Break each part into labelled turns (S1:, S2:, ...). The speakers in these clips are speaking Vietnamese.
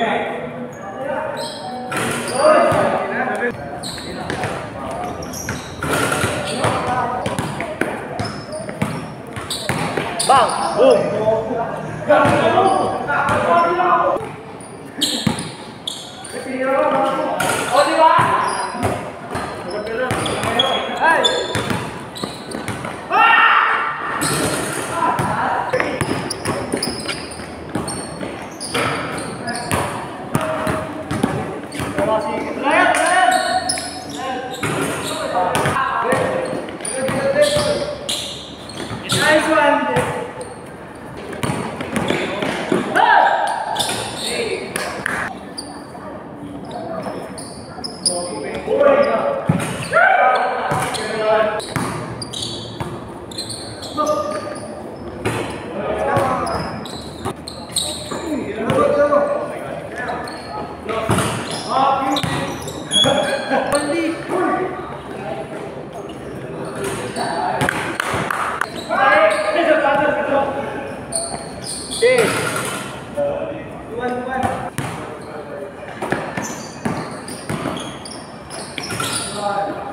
S1: Bang, boom. 谢谢。side.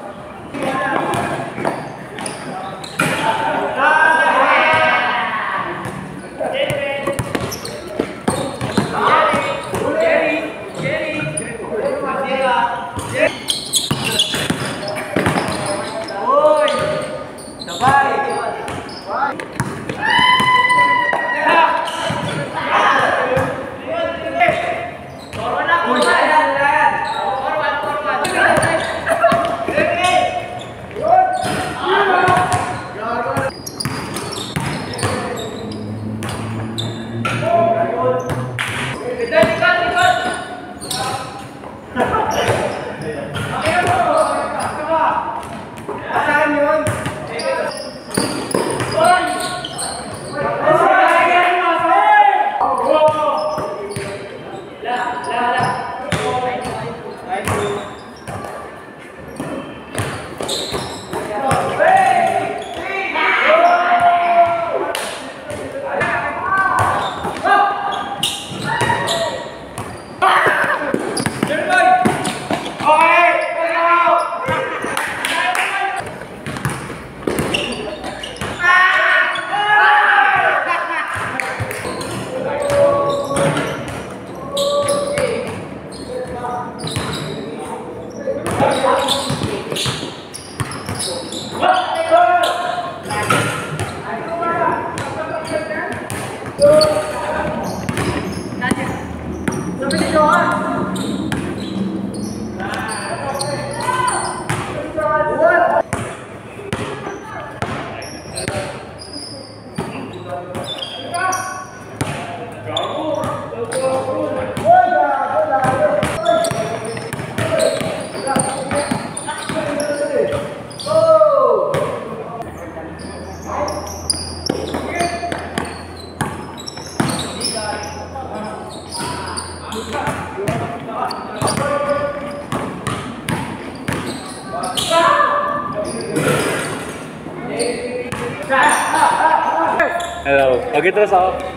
S2: Hello. Okay, terus ako.